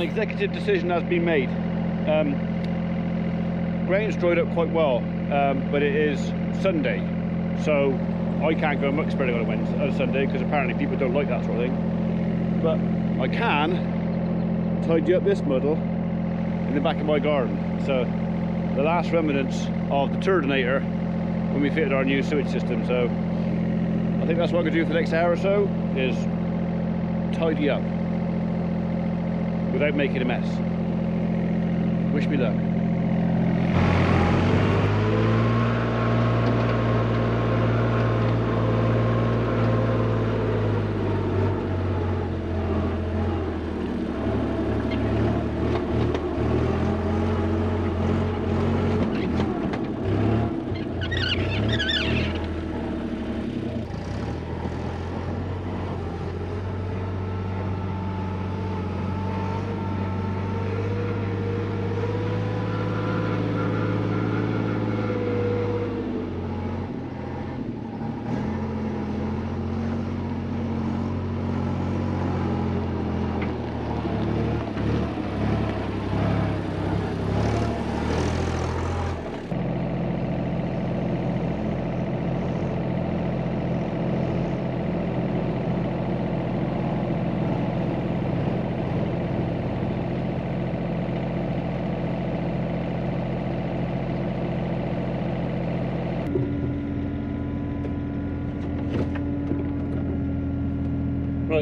executive decision has been made. Um, dried up quite well, um, but it is Sunday, so I can't go muck spreading on a Wednesday, on Sunday because apparently people don't like that sort of thing. But I can tidy up this muddle in the back of my garden. So the last remnants of the Turdinator when we fitted our new sewage system. So I think that's what I'm gonna do for the next hour or so is tidy up without making a mess. Wish me luck.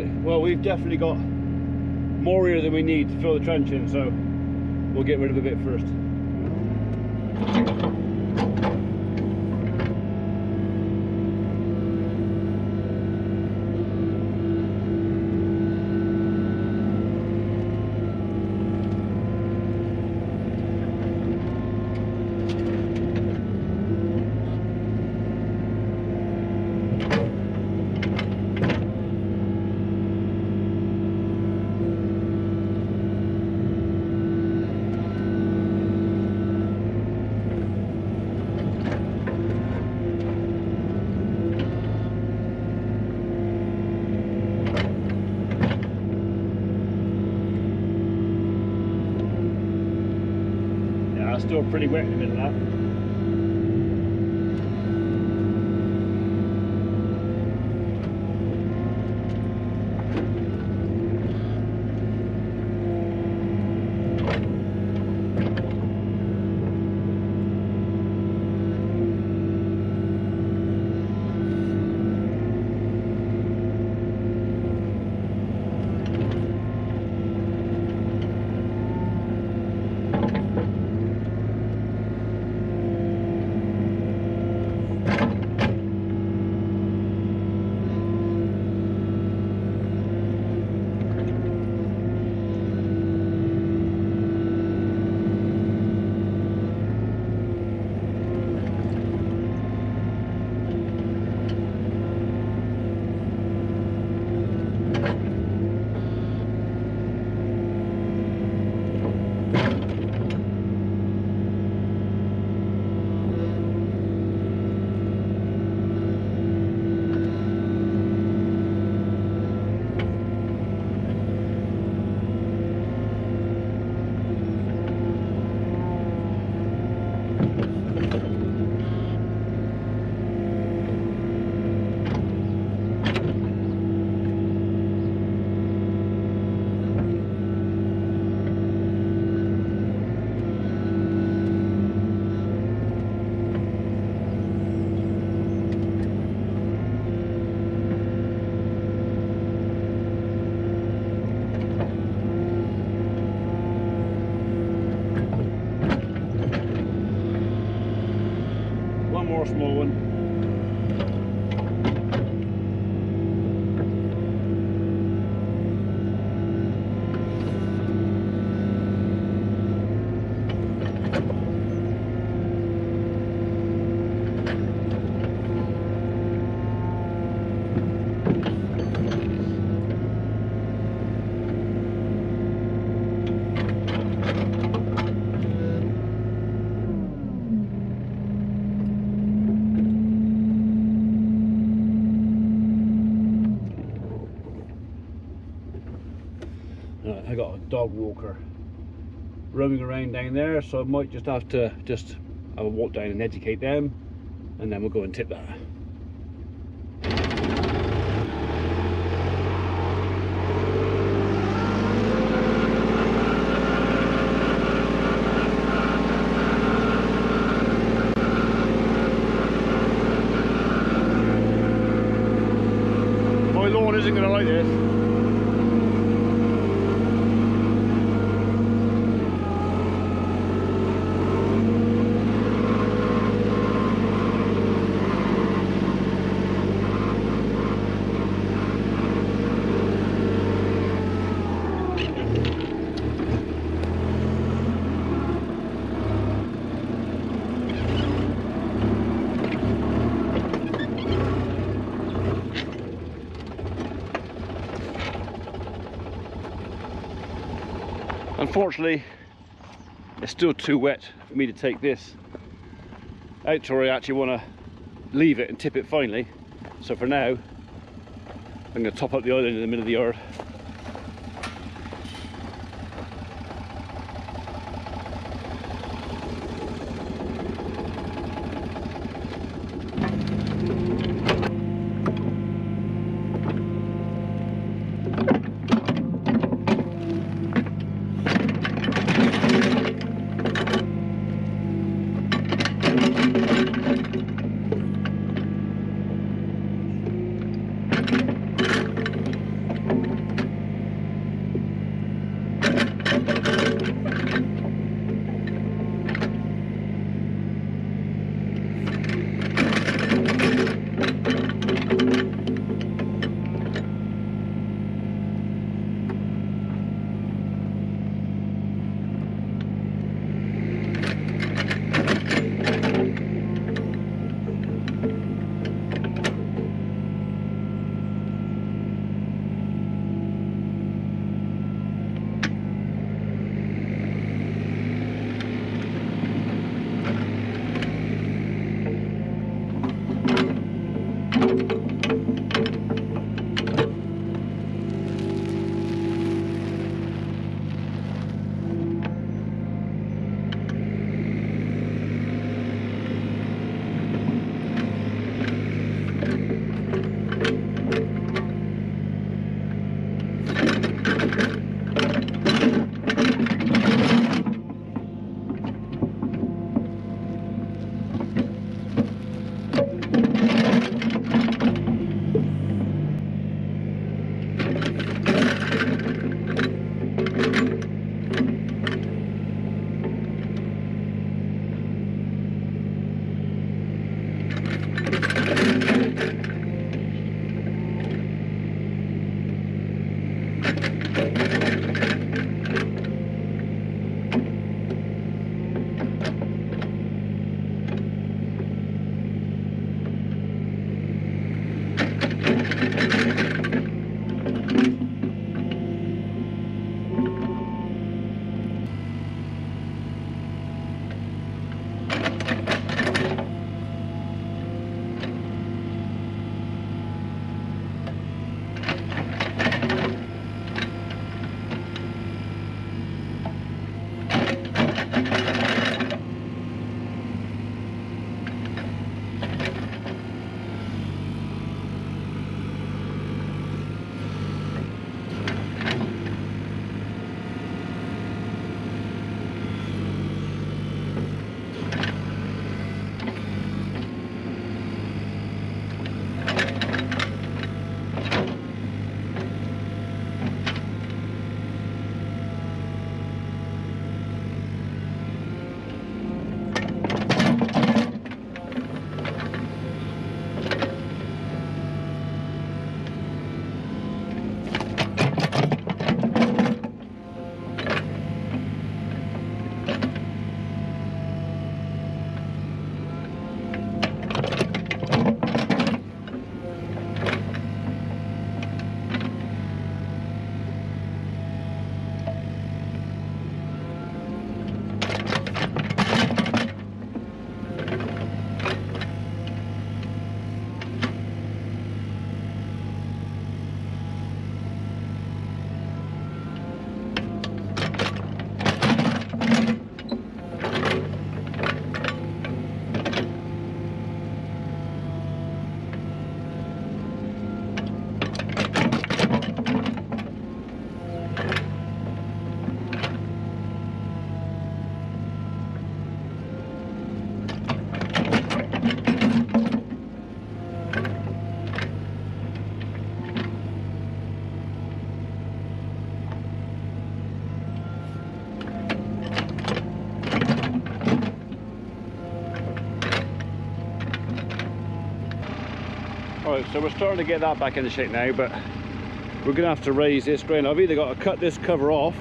Well we've definitely got more here than we need to fill the trench in, so we'll get rid of a bit first. Still pretty wet in the middle of that. One more I got a dog walker roaming around down there, so I might just have to just have a walk down and educate them, and then we'll go and tip that. My lawn isn't going to like this. Unfortunately, it's still too wet for me to take this out to where I actually want to leave it and tip it finally. So for now, I'm going to top up the island in the middle of the yard. Alright, so we're starting to get that back into shape now, but we're going to have to raise this grain. I've either got to cut this cover off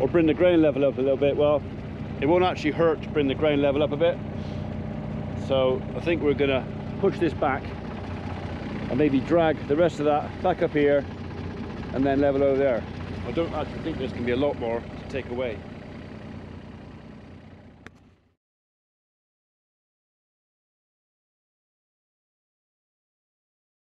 or bring the grain level up a little bit. Well, it won't actually hurt to bring the grain level up a bit. So I think we're going to push this back and maybe drag the rest of that back up here and then level over there. I don't actually think there's going to be a lot more to take away.